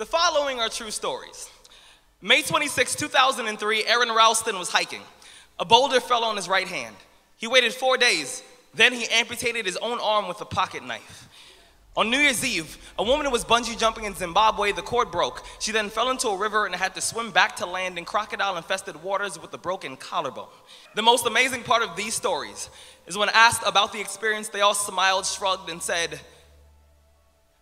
The following are true stories. May 26, 2003, Aron Ralston was hiking. A boulder fell on his right hand. He waited four days. Then he amputated his own arm with a pocket knife. On New Year's Eve, a woman was bungee jumping in Zimbabwe. The cord broke. She then fell into a river and had to swim back to land in crocodile infested waters with a broken collarbone. The most amazing part of these stories is when asked about the experience, they all smiled, shrugged, and said,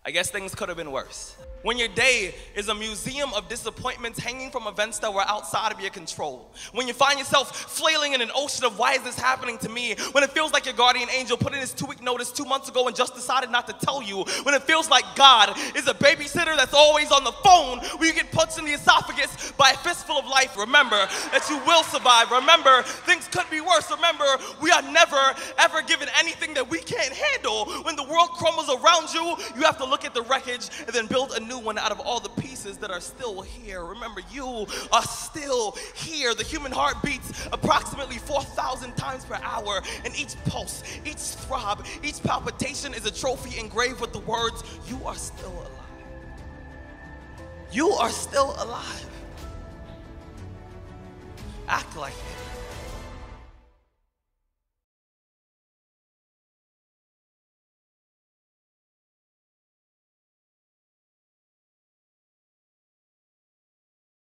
I guess things could have been worse. When your day is a museum of disappointments hanging from events that were outside of your control. When you find yourself flailing in an ocean of why is this happening to me? When it feels like your guardian angel put in his two week notice two months ago and just decided not to tell you. When it feels like God is a babysitter that's always on the phone when you get punched in the esophagus by a fistful of life. Remember that you will survive. Remember things could be worse. Remember we are never ever given anything that we can't handle. When the world crumbles around you, you have to look at the wreckage and then build a new one out of all the pieces that are still here. Remember, you are still here. The human heart beats approximately 4,000 times per hour, and each pulse, each throb, each palpitation is a trophy engraved with the words, You are still alive. You are still alive. Act like it.